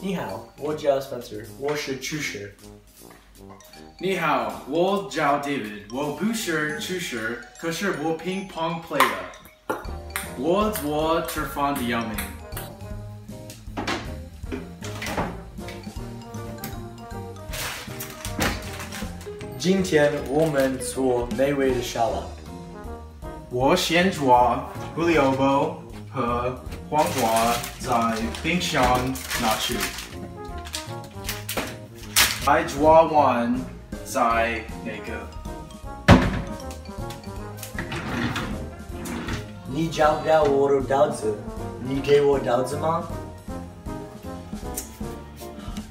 你好，我叫 Spencer，我是厨师。你好，我叫 David，我不是厨师，可是我乒乓 player。我做吃饭的要命。今天我们做美味的沙拉。我先抓胡萝卜 和黄瓜，在冰箱拿去。I draw one 在那个。你找不到我的刀子，你给我刀子吗？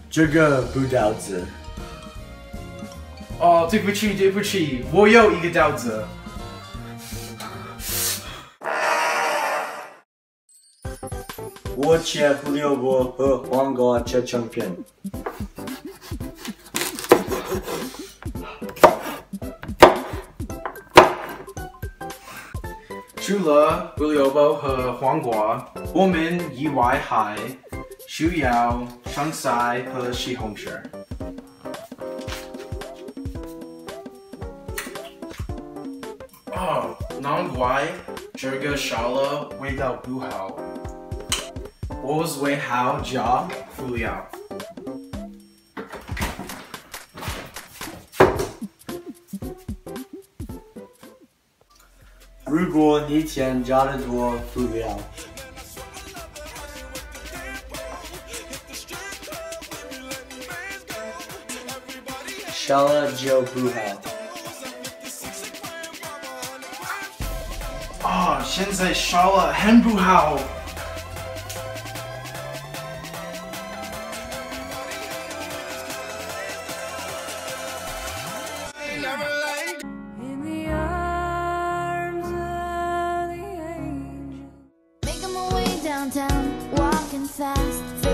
这个不刀子。哦，对不起，对不起，我有一个刀子。我切胡萝卜和黄瓜切成片。除了胡萝卜和黄瓜，我们以外还需要生菜和西红柿。哦，难怪这个沙拉味道不好。Woz Wei Hao Jia Fu Liao. Ru Guo Ni Tian Jia De Duo Fu Liao. Shella Joe Buha. Oh, Shenzai Shala Henbu Hao. Downtown, walking fast,